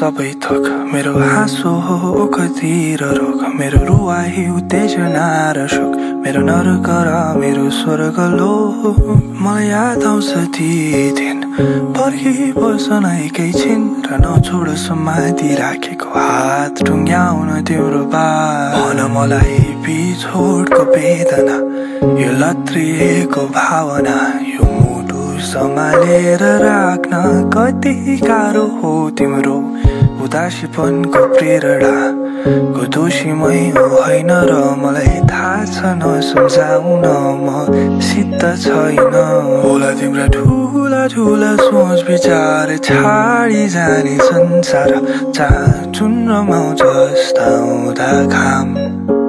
सबै थोक मेरो हाँसो हो कतिर रोग मेरो रुवाही उत्तेजना र शोक मेरो नरक र मेरो स्वर्ग लो मलाई याद आउँछ ती दिन। पर्खी बसन एकैछिन र नछोड समाधि राखेको हात टुङ्ग्याउन तिम्रो बा भन मलाई बिछोडको वेदना यो लत्रिएको भावना यो सम्हालेर राख्न कति गाह्रो हो तिम्रो उदासीपनको प्रेरणा। को दोषी मै होइन र मलाई थाहा छ नसम्झाउन म सिद्ध छैन। होला तिम्रा ठुला ठुला सोच विचार छाडी जाने संसार जहाँ जुन रमाउँछ हुँदा घाम।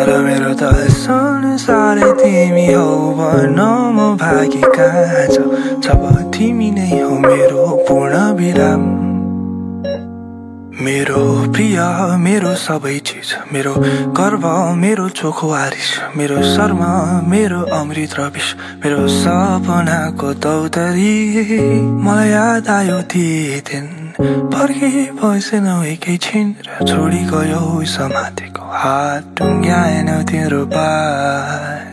तर मेरो त संसारै तिमी हौ भन म भागी कहाँ छ तिमी नै हो मेरो पूर्ण विराम मेरो प्रिय मेरो सबै चिज मेरो गर्व मेरो चोखो आरिस मेरो शर्म मेरो अमृत र विष मेरो सपनाको दौतरी। मलाई याद आयो ती दिन फर्के एकैछिन र छोडी गयो समातेको हात टुङ्ग्याएन तिम्रो बार